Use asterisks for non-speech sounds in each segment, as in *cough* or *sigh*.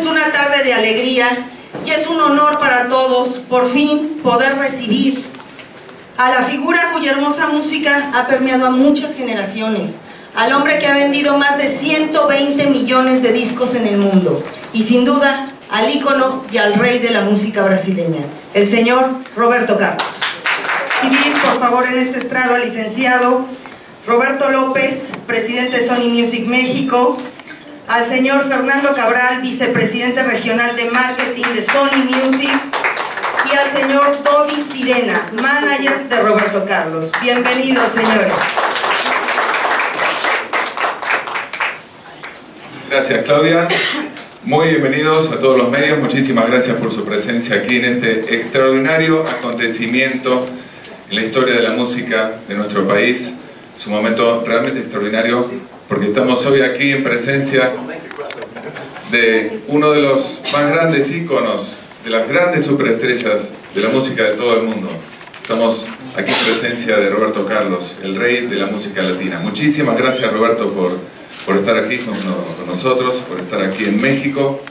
es una tarde de alegría y es un honor para todos por fin poder recibir a la figura cuya hermosa música ha permeado a muchas generaciones, al hombre que ha vendido más de 120 millones de discos en el mundo y sin duda al ícono y al rey de la música brasileña, el señor Roberto Carlos. Bien, por favor, en este estrado al licenciado Roberto López, presidente de Sony Music México, al señor Fernando Cabral, vicepresidente regional de marketing de Sony Music, y al señor Todi Sirena, manager de Roberto Carlos. Bienvenidos, señores. Gracias, Claudia. Muy bienvenidos a todos los medios. Muchísimas gracias por su presencia aquí en este extraordinario acontecimiento en la historia de la música de nuestro país. Es un momento realmente extraordinario porque estamos hoy aquí en presencia de uno de los más grandes íconos, de las grandes superestrellas de la música de todo el mundo. Estamos aquí en presencia de Roberto Carlos, el rey de la música latina. Muchísimas gracias Roberto por, por estar aquí con, con nosotros, por estar aquí en México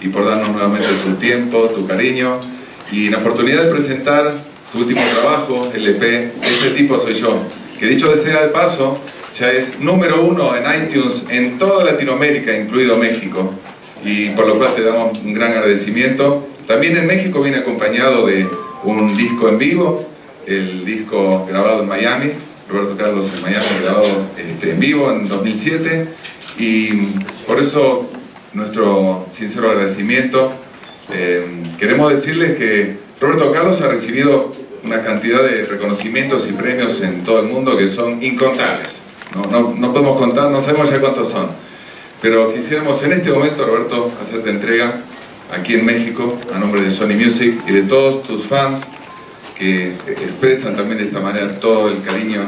y por darnos nuevamente tu tiempo, tu cariño y la oportunidad de presentar tu último trabajo, el EP, Ese tipo soy yo, que dicho sea de paso, ya es número uno en iTunes en toda Latinoamérica, incluido México, y por lo cual te damos un gran agradecimiento. También en México viene acompañado de un disco en vivo, el disco grabado en Miami, Roberto Carlos en Miami, grabado este, en vivo en 2007, y por eso nuestro sincero agradecimiento. Eh, queremos decirles que Roberto Carlos ha recibido una cantidad de reconocimientos y premios en todo el mundo que son incontables. No, no, no, podemos contar, no sabemos ya cuántos son. Pero quisiéramos en este momento, Roberto, hacerte entrega aquí en México, a nombre de Sony Music y de todos tus fans que expresan también de esta manera todo el cariño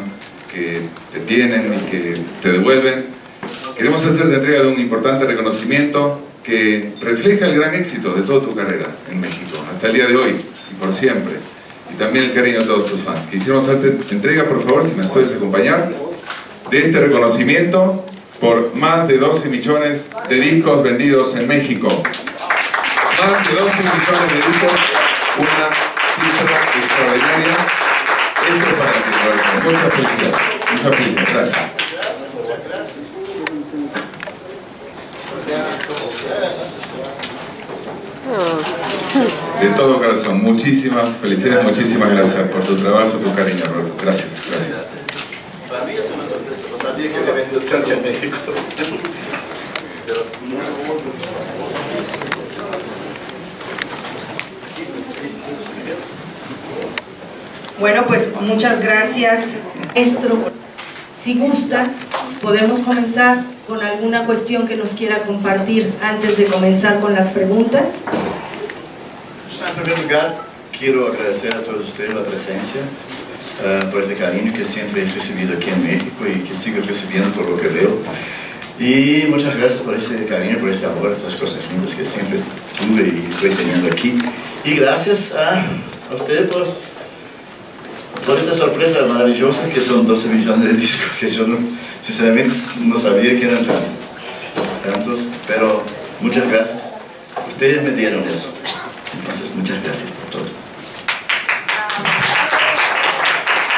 que te tienen y que te devuelven. Queremos hacerte entrega de un importante reconocimiento que refleja el gran éxito de toda tu carrera en México, hasta el día de hoy y por siempre y también el cariño de todos tus fans. Quisiéramos hacerte entrega, por favor, si me puedes acompañar, de este reconocimiento por más de 12 millones de discos vendidos en México. Más de 12 millones de discos, una cifra extraordinaria. Esto es para ti. Muchas felicidades. Muchas felicidades. Gracias. De todo corazón, muchísimas felicidades, muchísimas gracias por tu trabajo, tu cariño, Roberto. Gracias, gracias. Para mí es una sorpresa, no México. Bueno, pues muchas gracias, maestro. Si gusta, podemos comenzar con alguna cuestión que nos quiera compartir antes de comenzar con las preguntas. En primer lugar, quiero agradecer a todos ustedes la presencia, uh, por este cariño que siempre he recibido aquí en México y que sigo recibiendo por lo que veo. Y muchas gracias por ese cariño, por este amor, las cosas lindas que siempre tuve y estoy teniendo aquí. Y gracias a, a por, por esta sorpresa maravillosa que son 12 millones de discos que yo no, sinceramente no sabía que eran tantos, tantos, pero muchas gracias. Ustedes me dieron eso. Entonces, muchas gracias por todo.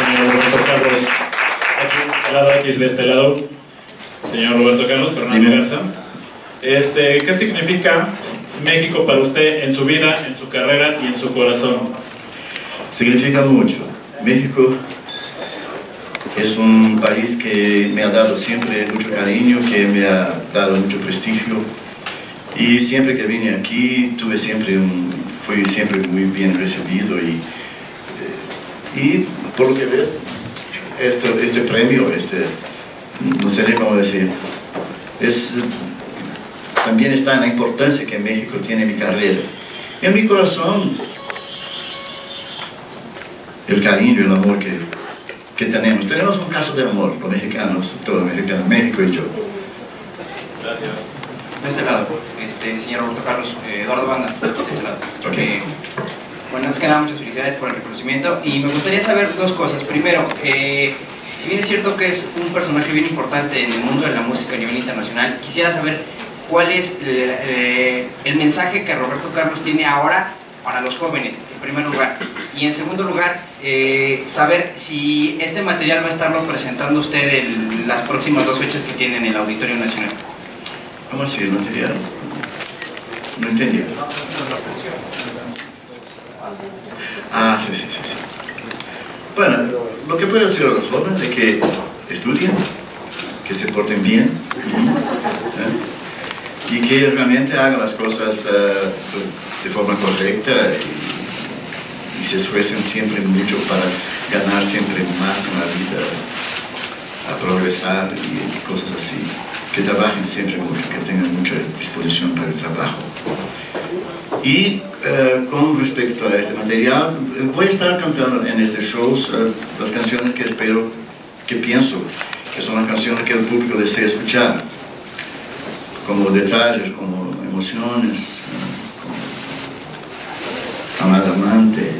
Señor Roberto Carlos, aquí, al lado X de este lado, señor Roberto Carlos Fernández Garza. Este, ¿Qué significa México para usted en su vida, en su carrera y en su corazón? Significa mucho. México es un país que me ha dado siempre mucho cariño, que me ha dado mucho prestigio. Y siempre que vine aquí, tuve siempre un, fui siempre muy bien recibido y, eh, y por lo que ves, este, este premio, este, no sé cómo decir, es, también está en la importancia que México tiene en mi carrera. En mi corazón, el cariño y el amor que, que tenemos. Tenemos un caso de amor, los mexicanos, todos los mexicanos, México y yo. Gracias. De este lado, este, señor Roberto Carlos, eh, Eduardo Banda, de este lado. Ok. Eh, bueno, antes que nada, muchas felicidades por el reconocimiento y me gustaría saber dos cosas. Primero, eh, si bien es cierto que es un personaje bien importante en el mundo de la música a nivel internacional, quisiera saber cuál es el, el mensaje que Roberto Carlos tiene ahora para los jóvenes, en primer lugar. Y en segundo lugar, eh, saber si este material va a estarlo presentando usted en las próximas dos fechas que tiene en el Auditorio Nacional. ¿Cómo así el material? No entendí. Ah, sí, sí, sí, sí. Bueno, lo que puedo decir a los jóvenes es que estudien, que se porten bien ¿eh? y que realmente hagan las cosas eh, de forma correcta y, se esfuercen siempre mucho para ganar siempre más en la vida, a progresar y cosas así. Que trabajen siempre mucho, que tengan mucha disposición para el trabajo. Y eh, con respecto a este material, voy a estar cantando en este show eh, las canciones que espero, que pienso, que son las canciones que el público desea escuchar, como detalles, como emociones, eh, como amada amante,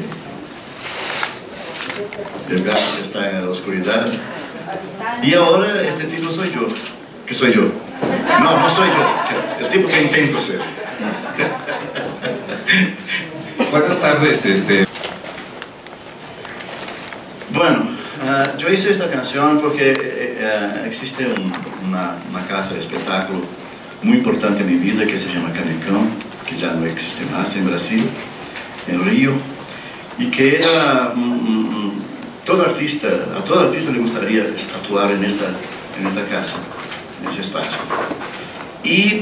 el gato que está en la oscuridad. Y ahora este tipo soy yo, que soy yo. No, no soy yo, es tipo que intento ser. Buenas tardes, este... Bueno, uh, yo hice esta canción porque uh, existe un, una, una, casa de espectáculo muy importante en mi vida que se llama Canecão, que ya no existe más en Brasil, en Río, y que era um, um, todo artista, a todo artista le gustaría actuar en esta, en esta casa, en ese espacio. Y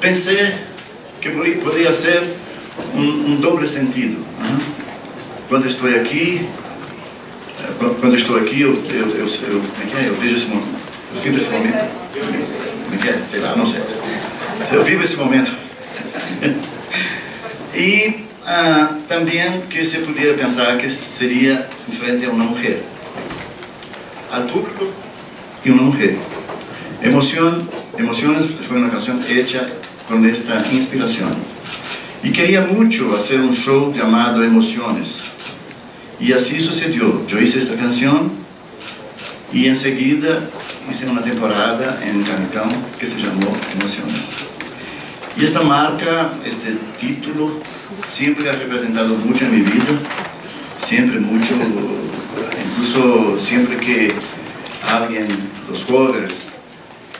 pensé que podía ser un, un doble sentido. ¿no? Quando estou aqui, quando, quando estou aqui, eu, eu, eu, eu, é eu vejo esse momento, eu sinto esse momento. Como é que é? Sei lá, não sei. Eu vivo esse momento. *laughs* e ah, também que se podia pensar que seria em frente a uma mulher. Al público e uma mulher. Emoción, Emociones foi uma canção hecha con esta inspiración. Y quería mucho hacer un show llamado Emociones. Y así sucedió. Yo hice esta canción y enseguida hice una temporada en Canicão que se llamó Emociones. Y esta marca, este título, siempre ha representado mucho en mi vida, siempre mucho, incluso siempre que alguien, los covers,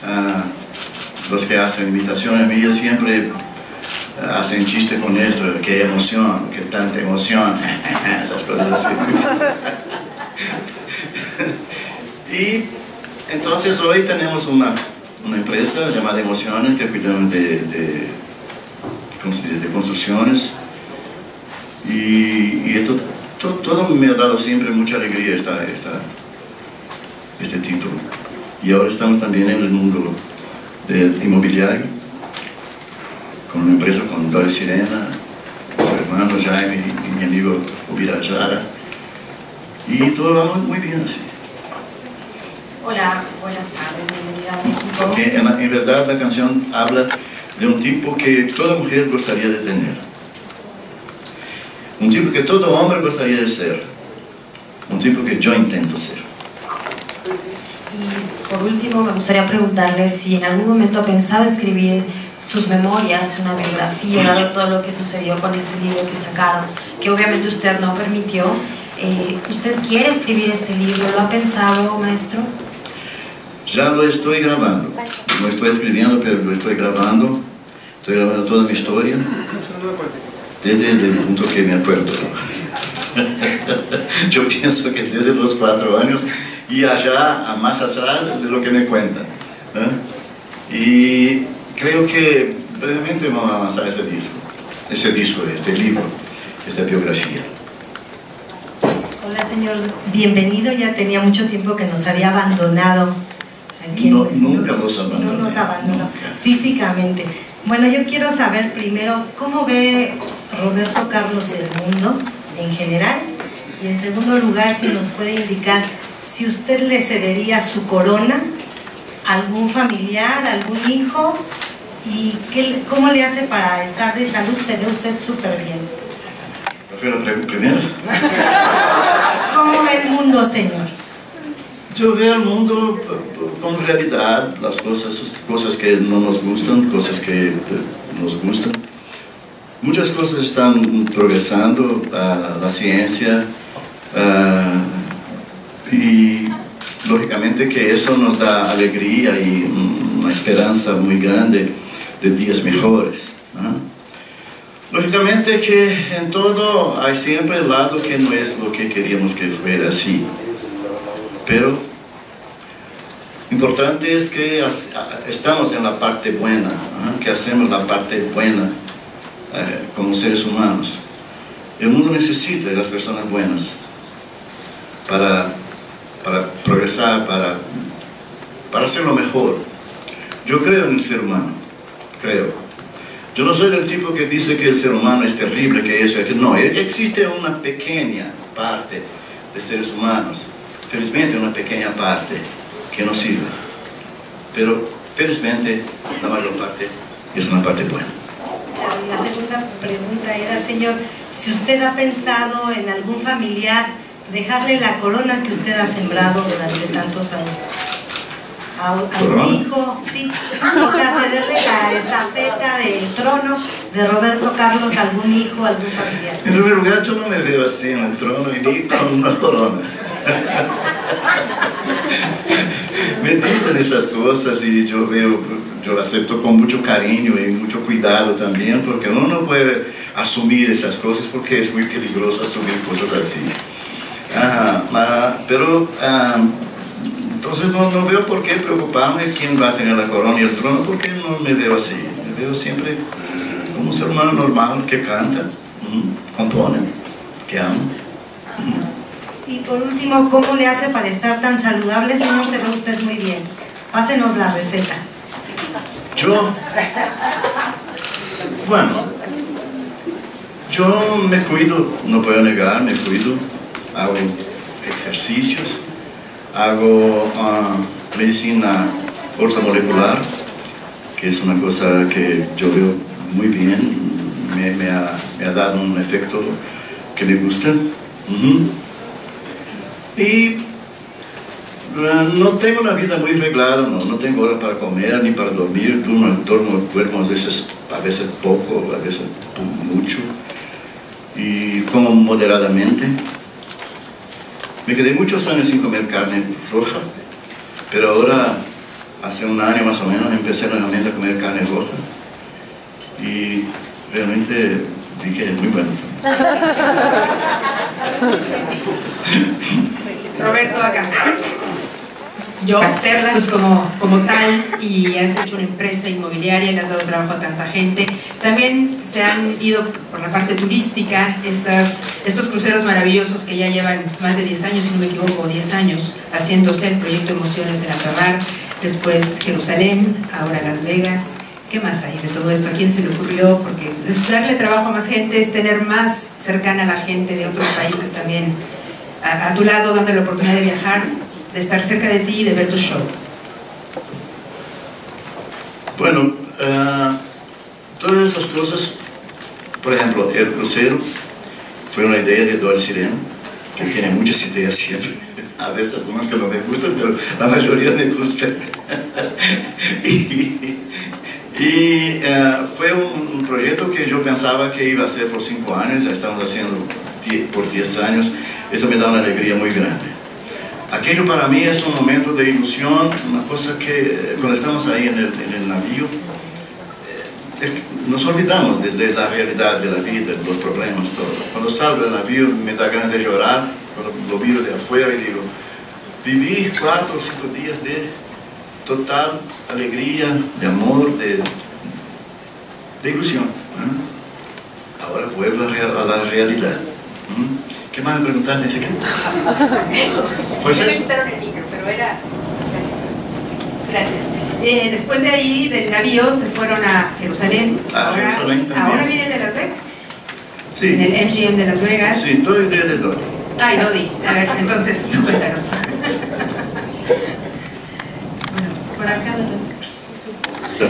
uh, los que hacen invitaciones mías, siempre hacen chiste con esto, qué emoción, qué tanta emoción, *laughs* esas cosas así. *laughs* y entonces hoy tenemos una, una, empresa llamada Emociones que cuidamos de, de, de construcciones y, esto to, todo me ha dado siempre mucha alegría esta, esta, este título. Y ahora estamos también en el mundo del inmobiliario con una empresa con Dori Sirena, su hermano Jaime y mi amigo Ubirajara. Y todo va muy, muy bien así. Hola, buenas tardes, bienvenida a México. Porque en, en, verdad la canción habla de un tipo que toda mujer gustaría de tener. Un tipo que todo hombre gustaría de ser. Un tipo que yo intento ser. Y por último me gustaría preguntarle si en algún momento ha pensado escribir sus memorias, una biografía todo lo que sucedió con este libro que sacaron, que obviamente usted no permitió. Eh, ¿Usted quiere escribir este libro? ¿Lo ha pensado, maestro? Ya lo estoy grabando. No estoy escribiendo, pero lo estoy grabando. Estoy grabando toda mi historia. Desde el punto que me acuerdo. *laughs* Yo pienso que desde los cuatro años y allá, más atrás de lo que me cuentan. ¿eh? Y creo que brevemente vamos a avanzar ese disco, ese disco, este libro, esta biografía. Hola señor, bienvenido, ya tenía mucho tiempo que nos había abandonado. Aquí no, nunca nos abandonó. No nos abandonó físicamente. Bueno, yo quiero saber primero cómo ve Roberto Carlos el mundo en general y en segundo lugar si nos puede indicar si usted le cedería su corona a algún familiar, algún hijo y qué, cómo le hace para estar de salud, se ve usted súper bien. ¿Prefiero primero? ¿Cómo ve el mundo, señor? Yo veo el mundo con realidad, las cosas, cosas que no nos gustan, cosas que nos gustan. Muchas cosas están progresando, uh, la ciencia, uh, y lógicamente que eso nos da alegría y una esperanza muy grande de días mejores. Lógicamente que en todo hay siempre el lado que no es lo que queríamos que fuera así. Pero importante es que estamos en la parte buena, que hacemos la parte buena eh, como seres humanos. El mundo necesita de las personas buenas para, para progresar, para, para hacerlo mejor. Yo creo en el ser humano, creo. Yo no soy del tipo que dice que el ser humano es terrible, que eso, que no, existe una pequeña parte de seres humanos, felizmente una pequeña parte que no sirve, pero felizmente la mayor parte es una parte buena. La segunda pregunta era, señor, si usted ha pensado en algún familiar dejarle la corona que usted ha sembrado durante tantos años. A algún hijo, sí, o sea, cederle la estafeta del trono de Roberto Carlos a algún hijo, algún familiar. En primer lugar, yo no me veo así en el trono y ni con una corona. *laughs* me dicen estas cosas y yo veo, yo acepto con mucho cariño y mucho cuidado también, porque uno no puede asumir esas cosas porque es muy peligroso asumir cosas así. pero entonces no, no, veo por qué preocuparme quién va a tener la corona y el trono, porque no me veo así. Me veo siempre como un ser humano normal que canta, compone, que ama. Y por último, ¿cómo le hace para estar tan saludable, señor? Se ve usted muy bien. Pásenos la receta. Yo, bueno, yo me cuido, no puedo negar, me cuido, hago ejercicios, hago uh, medicina ortomolecular, que es una cosa que yo veo muy bien, me, ha, me ha, dado un efecto que me gusta. Y uh, no tengo una vida muy reglada, no, no tengo hora para comer ni para dormir, duermo, duermo, duermo a, veces, a veces poco, a veces mucho, y como moderadamente. Me quedé muchos años sin comer carne roja, pero ahora, hace un año más o menos, empecé nuevamente a comer carne roja. Y realmente vi que es muy bueno. *laughs* Roberto, acá. Yo, pues como, como tal, y has hecho una empresa inmobiliaria, le has dado trabajo a tanta gente, también se han ido por la parte turística estas, estos cruceros maravillosos que ya llevan más de 10 años, si no me equivoco, 10 años haciéndose el proyecto Emociones en Altamar, después Jerusalén, ahora Las Vegas. ¿Qué más hay de todo esto? ¿A quién se le ocurrió? Porque es darle trabajo a más gente, es tener más cercana a la gente de otros países también a, a tu lado, dando la oportunidad de viajar, de estar cerca de ti y de ver tu show. Bueno, uh, todas esas cosas, por ejemplo, el crucero fue una idea de Doris Sireno, que tiene muchas ideas siempre. *laughs* A veces algunas que no me gustan, pero la mayoría me gustan. *laughs* y, uh, fue un, proyecto que yo pensaba que iba a ser por cinco años, ya estamos haciendo por diez años. Esto me da una alegría muy grande. Aquello para mí es un momento de ilusión, una cosa que cuando estamos ahí en el, navío, eh, nos olvidamos de, la realidad de la vida, de los problemas, todo. Cuando salgo del navío me da ganas de llorar, cuando lo miro de afuera y digo, viví cuatro o cinco días de total alegría, de amor, de, de ilusión. ¿eh? Ahora vuelvo a la realidad. ¿eh? ¿Qué más me preguntaste? ¿Ese qué? ¿Fue eso? Me invitaron el micro, pero era... Gracias. Gracias. Eh, después de ahí, del navío, se fueron a Jerusalén. A ahora, Jerusalén también. Ahora viene de Las Vegas. Sí. En el MGM de Las Vegas. Sí, todo idea de Dodi. Ay, Dodi. A ver, entonces, tú cuéntanos. *laughs* bueno, por acá.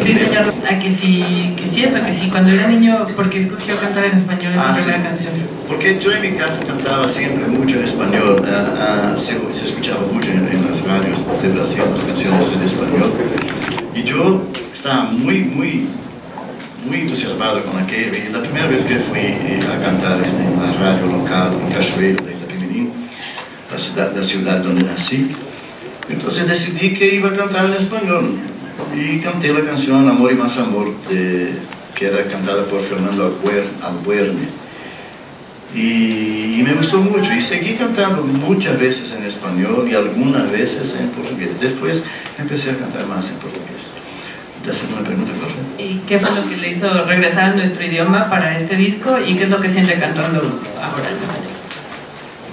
Sí, señor, a que sí, que sí eso, que sí, cuando era niño, porque escogió cantar en español esa Ah, primera sí. canción. Porque yo en mi casa cantaba siempre mucho en español, ah, ah, se, se escuchaba mucho en, en las radios de Brasil las canciones en español. Y yo estaba muy, muy, muy entusiasmado con aquello. Y la primera vez que fui eh, a cantar en, en la radio local, en Cachoeiro de Itapemirim, la ciudad, la ciudad donde nací, entonces decidí que iba a cantar en español. Y canté la canción Amor y Más Amor, de- que era cantada por Fernando Albuer- Albuerne. Y, y me gustó mucho y seguí cantando muchas veces en español y algunas veces en portugués. Después empecé a cantar más en portugués. Segunda pregunta. ¿Y qué fue lo que le hizo regresar a nuestro idioma para este disco? ¿Y qué es lo que siente cantando ahora en español?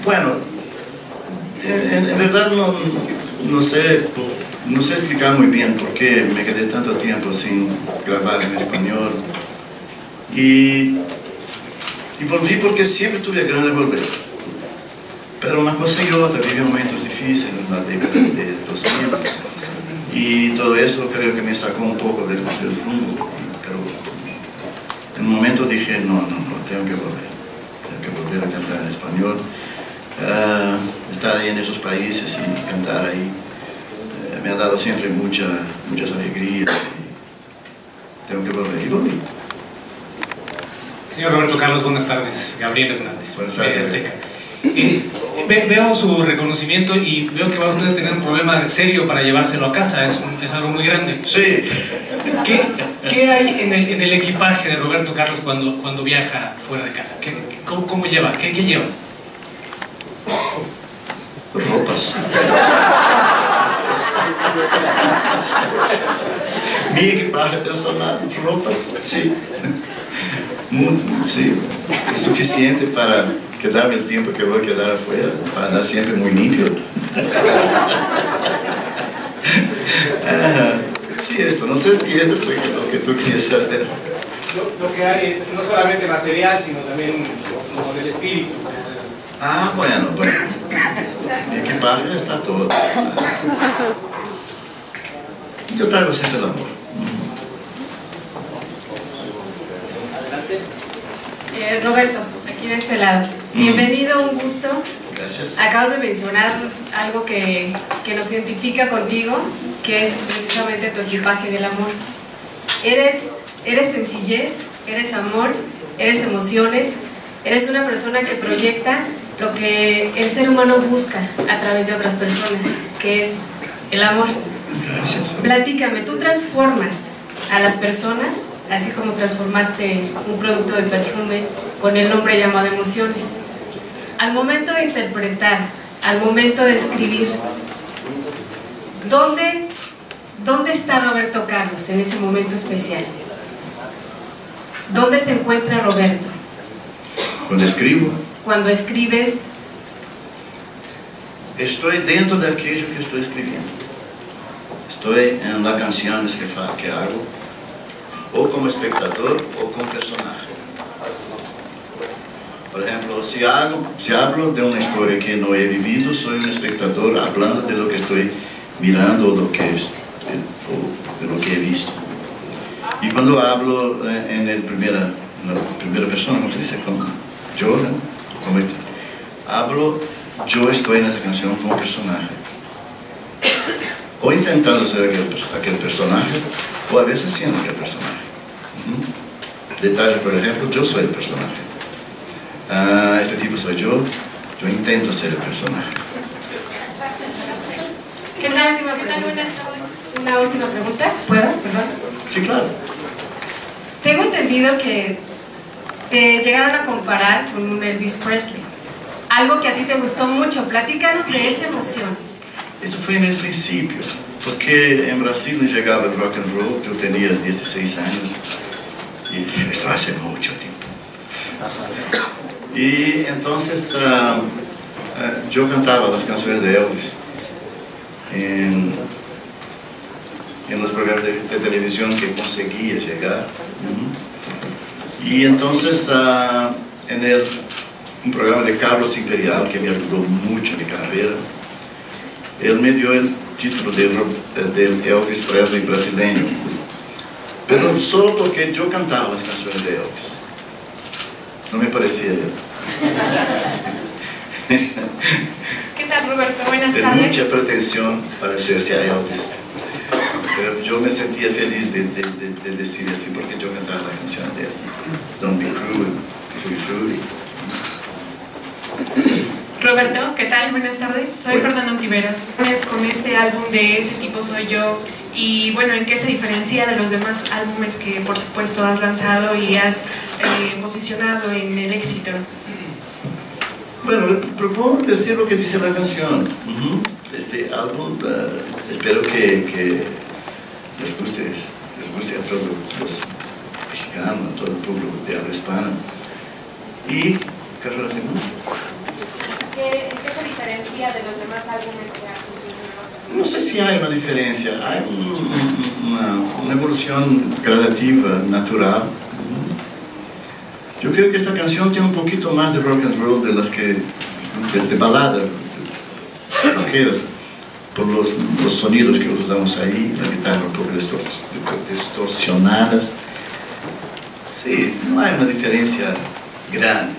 Bueno, en, en verdad no, no sé, no sé explicar muy bien por qué me quedé tanto tiempo sin grabar en español. Y, volví porque siempre tuve ganas de volver. Pero una cosa y otra, viví momentos difíciles en la década de 2000. Y todo eso creo que me sacó un poco del, del rumbo. Pero en un momento dije, no, no, no, tengo que volver. Tengo que volver a cantar en español. Estar ahí en esos países y cantar ahí me ha dado siempre mucha, muchas alegrías. y tengo que volver. Y volví. Señor Roberto Carlos, buenas tardes. Gabriel Hernández, Buenas tardes. Azteca. Eh, ve- veo su reconocimiento y veo que va usted a tener un problema serio para llevárselo a casa, es, un- es algo muy grande. Sí, ¿Qué, qué hay en el, en el equipaje de Roberto Carlos cuando, cuando viaja fuera de casa? ¿Qué, qué- cómo, cómo lleva? ¿Qué, qué lleva? ropas. Mi equipaje personal, ropas, sí. Muy- sí, es suficiente para quedarme el tiempo que voy a quedar afuera, para andar siempre muy limpio. Ah, sí, esto, no sé si esto fue lo que tú querías saber. Lo, lo que hay, no solamente material, sino también como del espíritu. Ah, bueno, bueno. Mi equipaje está todo. está- Yo traigo siempre el amor. Eh, Roberto, aquí de este lado. Bienvenido, un gusto. Gracias. Acabas de mencionar algo que, que nos identifica contigo, que es precisamente tu equipaje del amor. Eres, eres sencillez, eres amor, eres emociones, eres una persona que proyecta lo que el ser humano busca a través de otras personas, que es el amor. Gracias. Platícame, tú transformas a las personas, así como transformaste un producto de perfume con el nombre llamado emociones. Al momento de interpretar, al momento de escribir, ¿dónde, dónde está Roberto Carlos en ese momento especial? ¿Dónde se encuentra Roberto? Cuando escribo, Cuando escribes, estoy dentro de aquello que estoy escribiendo. Estoy en las canciones que, que hago, o como espectador o como personaje. Por ejemplo, si, hago, si hablo de una historia que no he vivido, soy un espectador hablando de lo que estoy mirando o de lo que, o de lo que he visto. Y cuando hablo eh, en el primera, en la primera persona, ¿cómo se dice? Como yo, ¿no? Como este, hablo, yo estoy en esa canción como personaje. O intentando ser aquel, aquel personaje, o a veces siendo aquel personaje. Detalle, por ejemplo, yo soy el personaje. Ah, este tipo soy yo, yo intento ser el personaje. una última pregunta. Una última pregunta, ¿puedo? Perdón. Sí, claro. Tengo entendido que te llegaron a comparar con un Elvis Presley. Algo que a ti te gustó mucho. Platícanos de esa emoción. Eso fue en el principio, porque en Brasil no llegaba el rock and roll, yo tenía 16 años, y esto hace mucho tiempo. Y entonces ah, ah, yo cantaba las canciones de Elvis en, en los programas de, de televisión que conseguía llegar. Ujú. Y entonces ah, en el, un programa de Carlos Imperial que me ayudó mucho en mi carrera, él me dio el título de, Ro- del Elvis Presley brasileño. pero solo porque yo cantaba las canciones de Elvis. No me parecía yo. *laughs* ¿Qué tal, Roberto? Buenas Es tardes. mucha pretensión parecerse a Elvis. Pero yo me sentía feliz de, de- de- de decir así porque yo cantaba las canciones de él. Don't be cruel, to be fruity. Roberto, ¿qué tal? Buenas tardes. Soy. Fernando Antiveros. Es Con este álbum de Ese tipo soy yo. Y bueno, ¿en qué se diferencia de los demás álbumes que por supuesto has lanzado y has eh, posicionado en el éxito? Bueno, propongo decir lo que dice la canción. Este álbum, eh, espero que, que les, guste, les guste a todos los mexicanos, a todo el público de habla hispana. Y, ¿qué fue la segunda? ¿Qué, ¿En qué se diferencia de los demás álbumes que has No sé si hay una diferencia, hay un- una, evolución gradativa, natural. Yo creo que esta canción tiene un poquito más de rock and roll de las que, de, de balada, por los, los sonidos que usamos ahí, la guitarra un poco distor- distorsionadas. Sí, no hay una diferencia grande.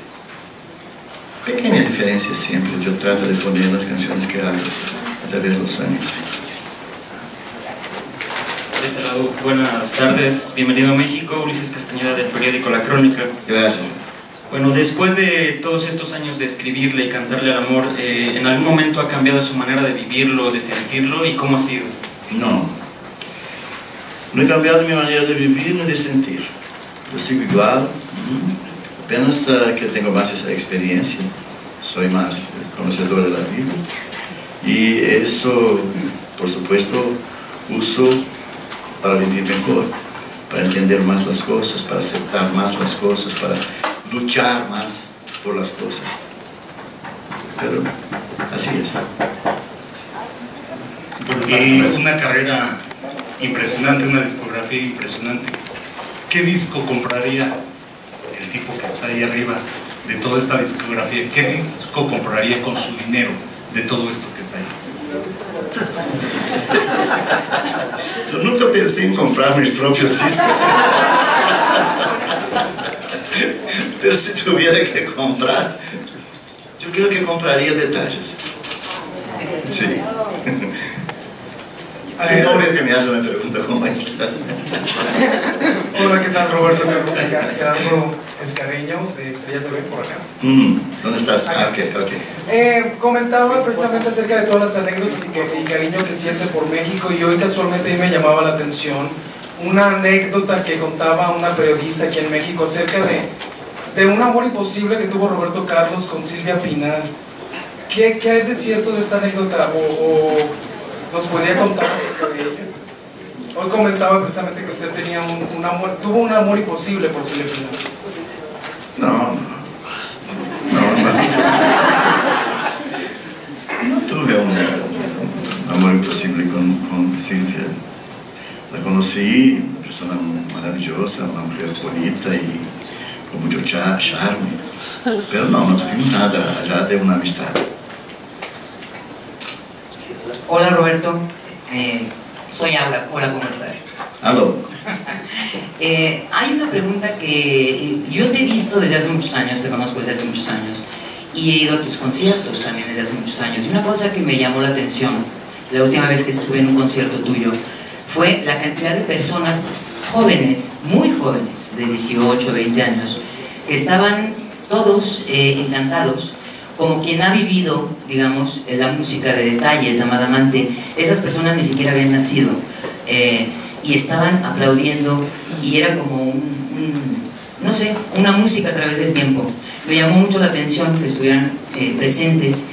Pequeña diferencia siempre, yo trato de poner las canciones que hago a través de los años. Este buenas tardes, bienvenido a México, Ulises Castañeda del periódico La Crónica. Gracias. Bueno, después de todos estos años de escribirle y cantarle al amor, eh, ¿en algún momento ha cambiado su manera de vivirlo, de sentirlo y cómo ha sido? No. No he cambiado mi manera de vivir ni de sentir. Yo sigo igual, mm, apenas ah, que tengo más esa experiencia, soy más conocedor de la vida. Y eso, por supuesto, uso para vivir mejor, para entender más las cosas, para aceptar más las cosas, para luchar más por las cosas. Pero así es. Y es una carrera impresionante, una discografía impresionante. ¿Qué disco compraría el tipo que está ahí arriba de toda esta discografía? ¿Qué disco compraría con su dinero de todo esto que está ahí? Yo nunca pensé en comprar mis propios discos. Pero si tuviera que comprar, yo creo que compraría detalles. Sí. Primera vez que me hace una pregunta como esta. Hola, ¿qué tal? Roberto Carlos Gerardo Escareño de Estrella TV por acá. Mm, ¿Dónde estás? Ah, ok, ok. Eh, comentaba precisamente acerca de todas las anécdotas y, que- y cariño que siente por México y hoy casualmente me llamaba la atención una anécdota que contaba una periodista aquí en México acerca de, de un amor imposible que tuvo Roberto Carlos con Silvia Pinal. ¿Qué, qué hay de cierto de esta anécdota o, o nos podría contar acerca de ella? Hoy comentaba precisamente que usted tenía un, un amor, tuvo un amor imposible por Silvia Pinal. Tuve un, un amor imposible con, con Silvia. La conocí, una persona maravillosa, una mujer bonita y con mucho cha- charme. Pero no, no tuvimos nada allá de una amistad. Hola Roberto, Eh, soy Aura, hola, ¿cómo estás? Aló. *laughs* Eh, hay una pregunta que yo te he visto desde hace muchos años, te conozco desde hace muchos años, y he ido a tus conciertos también desde hace muchos años. Y una cosa que me llamó la atención, la última vez que estuve en un concierto tuyo, fue la cantidad de personas jóvenes, muy jóvenes, de 18, 20 años, que estaban todos eh, encantados como quien ha vivido, digamos, eh, la música de detalles, Amada Amante, esas personas ni siquiera habían nacido eh, y estaban aplaudiendo y era como un, un- no sé, una música a través del tiempo. Me llamó mucho la atención que estuvieran eh, presentes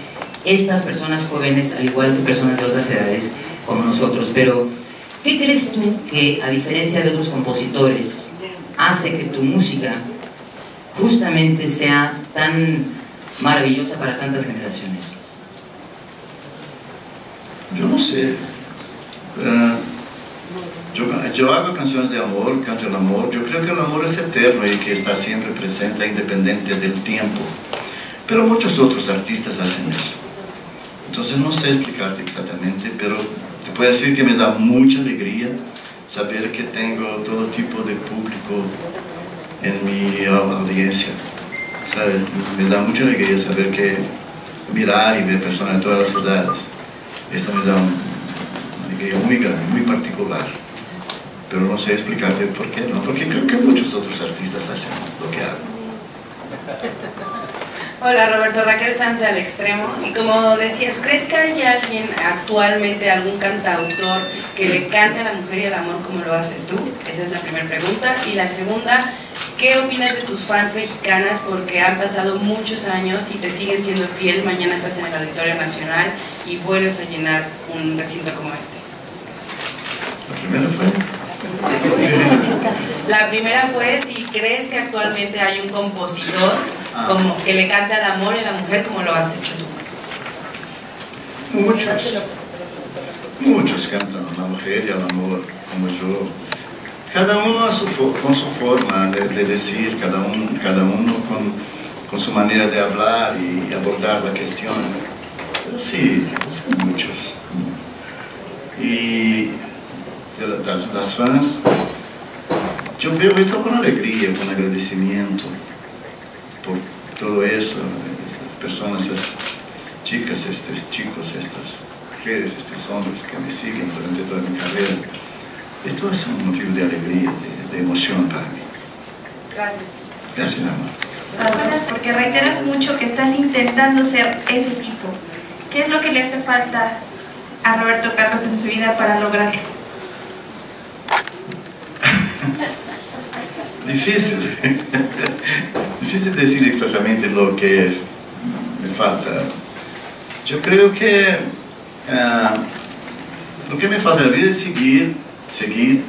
estas personas jóvenes, al igual que personas de otras edades como nosotros, pero ¿qué crees tú que, a diferencia de otros compositores, hace que tu música justamente sea tan maravillosa para tantas generaciones? Yo no sé. Yo, hago canciones de amor, canto el amor. Yo creo que el amor es eterno y que está siempre presente, independiente del tiempo. Pero muchos otros artistas hacen eso. Entonces no sé explicarte exactamente, pero te puedo decir que me da mucha alegría saber que tengo todo tipo de público en mi audiencia. ¿Sabe? Me da mucha alegría saber que mirar y ver personas de todas las edades. Esto me da un- una alegría muy grande, muy particular. Pero no sé explicarte por qué, ¿no? Porque creo que muchos otros artistas hacen lo que hago. *laughs* Hola Roberto, Raquel Sanz al extremo. Y como decías, ¿crees que hay alguien actualmente, algún cantautor que le cante a la mujer y al amor como lo haces tú? Esa es la primera pregunta. Y la segunda, ¿qué opinas de tus fans mexicanas? Porque han pasado muchos años y te siguen siendo fiel. Mañana estás en el Auditorio Nacional y vuelves a llenar un recinto como este. La primera fue... *laughs* La primera fue si crees que actualmente hay un compositor como que le cante al amor y a la mujer como lo has hecho tú. Muchos. Muchos cantan a la mujer y al amor, como yo. Cada uno a su fo- con su forma de, de decir, cada, un- cada uno con, con su manera de hablar y abordar la cuestión. Pero sí, son muchos. Y de la- las, fans, yo veo esto con alegría, con agradecimiento por todo eso, estas personas, estas chicas, estos chicos, estas mujeres, estos hombres que me siguen durante toda mi carrera. Esto es un motivo de alegría, de, de emoción para mí. Gracias. Gracias, amor. Carlos, porque reiteras mucho que estás intentando ser ese tipo. ¿Qué es lo que le hace falta a Roberto Carlos en su vida para lograrlo? Difícil. *laughs* Difícil decir exactamente lo que me falta. Yo creo que ah, lo que me falta en la vida es seguir, seguir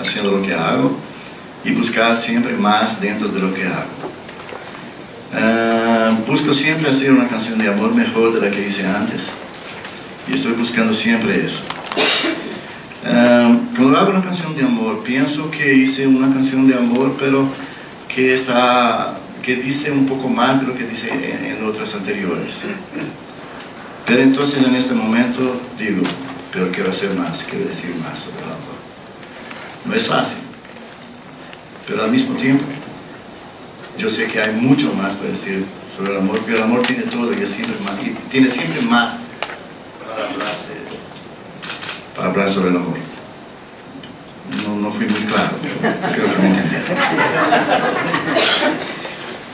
haciendo lo que hago y buscar siempre más dentro de lo que hago. Ah, busco siempre hacer una canción de amor mejor de la que hice antes y estoy buscando siempre eso. Cuando hago una canción de amor, pienso que hice una canción de amor, pero que, está, que dice un poco más de lo que dice en, otras anteriores. Pero entonces en este momento digo, pero quiero hacer más, quiero decir más sobre el amor. No es fácil, pero al mismo tiempo yo sé que hay mucho más para decir sobre el amor, porque el amor tiene todo y, tiene siempre más para hablarse para hablar sobre el amor. No, no fui muy claro, pero creo que me entendieron. *laughs*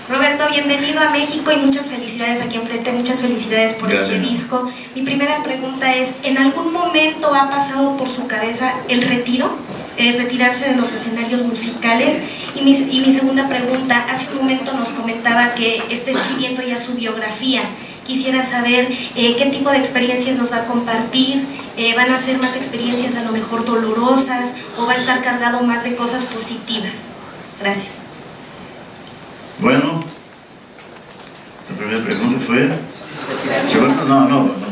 Roberto, bienvenido a México y muchas felicidades aquí enfrente, muchas felicidades por Gracias. este disco. Mi primera pregunta es, ¿en algún momento ha pasado por su cabeza el retiro? El retirarse de los escenarios musicales. Y mi, y mi segunda pregunta, hace un momento nos comentaba que está escribiendo ya su biografía. Quisiera saber eh, qué tipo de experiencias nos va a compartir. Eh, ¿Van a ser más experiencias a lo mejor dolorosas o va a estar cargado más de cosas positivas? Gracias. Bueno, la primera pregunta fue... No, no, no, no.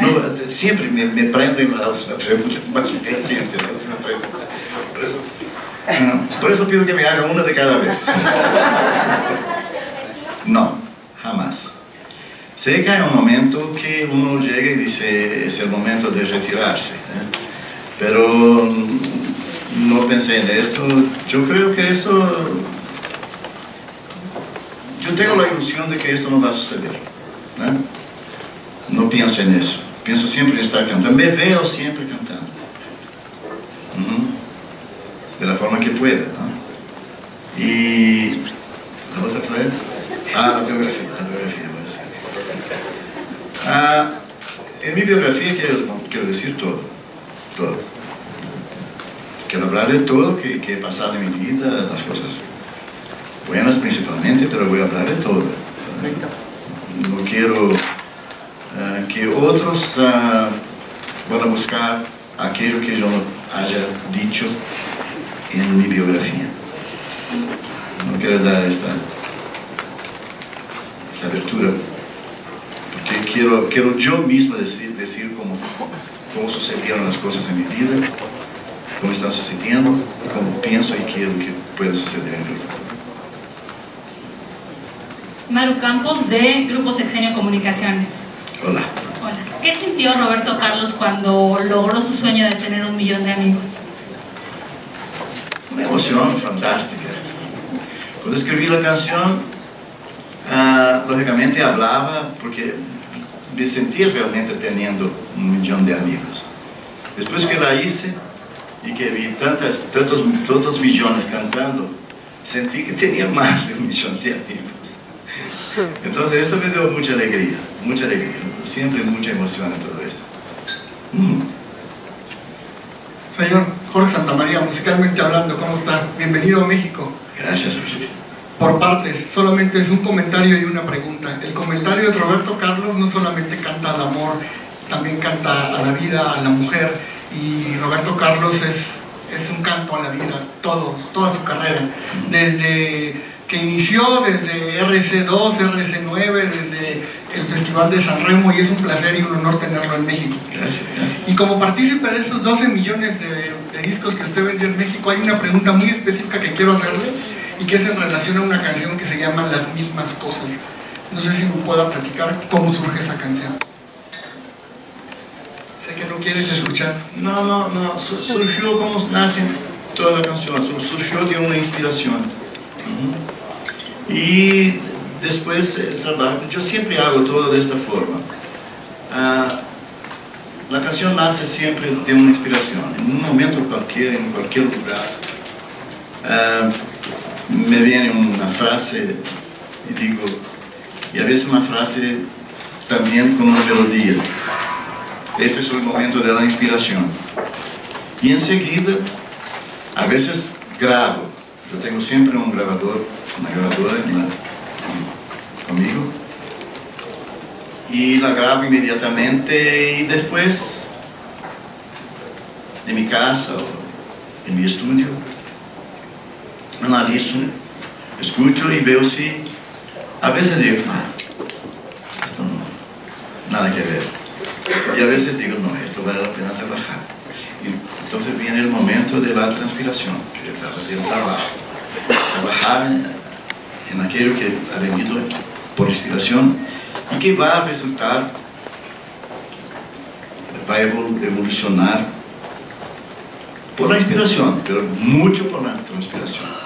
No, este, siempre me, me prendo en la, la pregunta *laughs* más reciente, la pregunta. Por eso, ah, por eso pido que me haga una de cada vez. *laughs* No, jamás. Sé que hay un momento que uno llega y dice, es el momento de retirarse. ¿eh? Pero mm, no pensé en esto. Yo creo que esto... Yo tengo la ilusión de que esto no va a suceder. ¿eh? No pienso en eso. Pienso siempre en estar cantando. Me veo siempre cantando. Ujú. De la forma que pueda. ¿no? Y... ¿La otra fue? Ah, la biografía. La biografía voy a decir. Ah, en mi biografía quiero, quiero decir todo. Todo. Quiero hablar de todo que, que he pasado en mi vida, las cosas buenas principalmente, pero voy a hablar de todo. No quiero ah, que otros ah, van a buscar aquello que yo haya dicho en mi biografía. No quiero dar esta, esta abertura, quiero, quiero yo mismo decir, decir cómo, cómo sucedieron las cosas en mi vida, cómo están sucediendo, cómo pienso y quiero que pueda suceder en el futuro. Maru Campos de Grupo Sexenio Comunicaciones. Hola. Hola. ¿Qué sintió Roberto Carlos cuando logró su sueño de tener un millón de amigos? una emoción fantástica. Cuando escribí la canción, ah, lógicamente hablaba porque me sentía realmente teniendo un millón de amigos. Después que la hice y que vi tantas, tantos, tantos millones cantando, sentí que tenía más de un millón de amigos. Entonces esto me dio mucha alegría, mucha alegría, siempre mucha emoción en todo esto. Mm. Señor Jorge Santamaría, musicalmente hablando, ¿cómo está? Bienvenido a México. Gracias. Por partes, solamente es un comentario y una pregunta. El comentario es Roberto Carlos no solamente canta al amor, también canta a la vida, a la mujer, y Roberto Carlos es, es un canto a la vida, todo, toda su carrera, desde que inició desde RC2, RC9, desde el Festival de San Remo y es un placer y un honor tenerlo en México. Gracias, gracias. Y como partícipe de esos 12 millones de, de, discos que usted vendió en México, hay una pregunta muy específica que quiero hacerle y que es en relación a una canción que se llama Las mismas cosas. No sé si me pueda platicar cómo surge esa canción. Sé que no quieres escuchar. No, no, no, surgió como nace toda la canción, surgió de una inspiración. Y después el trabajo, yo siempre hago todo de esta forma. Uh, la canción nace siempre de una inspiración, en un momento cualquiera, en cualquier lugar. Uh, me viene una frase y digo, y a veces una frase también con una melodía. Este es el momento de la inspiración. Y enseguida, a veces grabo. Yo tengo siempre un grabador una grabadora conmigo y la grabo inmediatamente y después en mi casa o en mi estudio analizo, escucho y veo si a veces digo, ah, esto no, nada que ver y a veces digo, no, esto vale la pena trabajar y entonces viene el momento de la transpiración que trabajo. Trabajar en, en aquello que ha venido por inspiración y que va a resultar, va a evolucionar por la inspiración, pero mucho por la transpiración.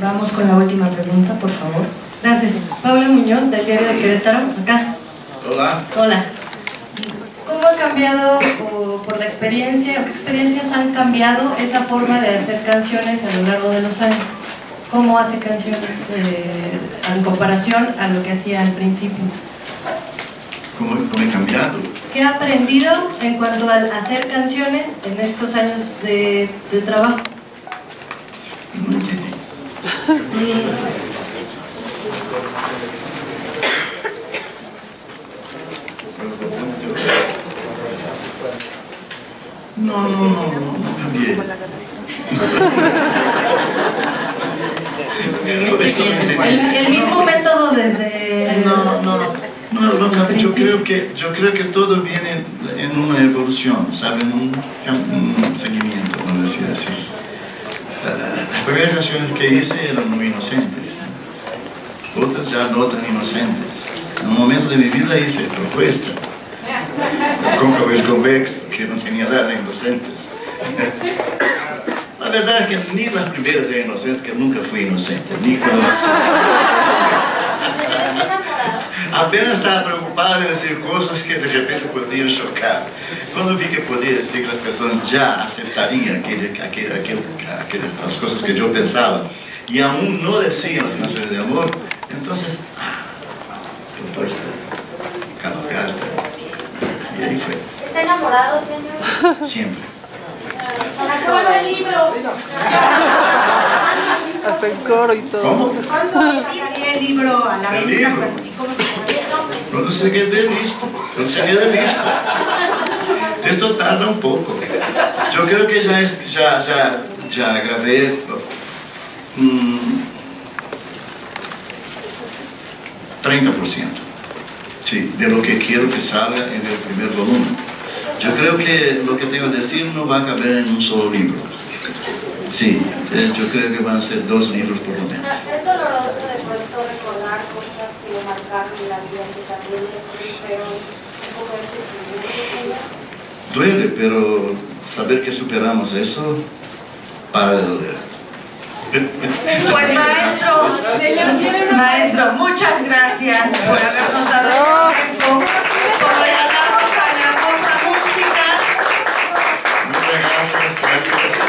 Vamos con la última pregunta, por favor. Gracias. Paula Muñoz, del diario de Querétaro, acá. Hola. Hola. ¿Cómo ha cambiado o, por la experiencia, o qué experiencias han cambiado esa forma de hacer canciones a lo largo de los años? cómo hace canciones eh, en comparación a lo que hacía al principio. ¿Cómo, ¿Cómo, he cambiado? ¿Qué ha aprendido en cuanto a hacer canciones en estos años de, de trabajo? No. No, no, no, cambié. *laughs* El, mismo método desde... No, no, no, no cambié. Yo creo, que, yo creo que todo viene en una evolución, ¿saben? Un, un seguimiento, vamos a decir así. Las primeras canciones que hice eran muy inocentes, otras ya no tan inocentes. En un momento de mi vida hice propuesta, con cabello que no tenía nada inocentes. La verdad es que ni las primeras eran inocentes, que nunca fui inocente, ni cuando Apenas estaba preocupado de decir cosas que de repente podían chocar. Cuando vi que podía decir que las personas ya aceptarían aquel, aquel, aquel, aquel, las cosas que yo pensaba y aún no decían las canciones de amor, entonces, ah, propuesta, cabalgata, y ahí fue. ¿Está enamorado, señor? Siempre. Acabo el libro. Hasta el coro y todo. ¿Cómo? ¿Cuándo sacaría el libro a la ¿El venta? libro? ¿Y cómo se llamaría el nombre? Cuando se quede listo, cuando se quede listo. Esto tarda un poco. Yo creo que ya, es, ya, ya, ya grabé mm, 30%. Sí, de lo que quiero que salga en el primer volumen. Yo creo que lo que tengo que decir no va a caber en un solo libro. Sí, eh, yo creo que van a ser dos libros por lo menos. Es doloroso de pronto recordar cosas que lo marcaron en la vida, que también le produjeron un poco de sufrimiento. Duele, pero saber que superamos eso para de doler. Pues maestro, maestro, muchas gracias por habernos dado el tiempo, por regalarnos tan hermosa música. Muchas gracias, gracias.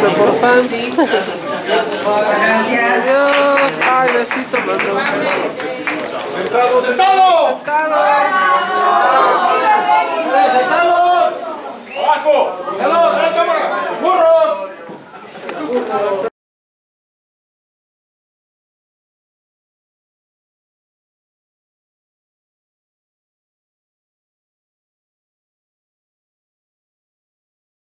Pero por fans. Gracias. Adiós. Ay, besito, perdón. Sentado, sentado. Sentado. Abajo. Hello, la cámara. Burros.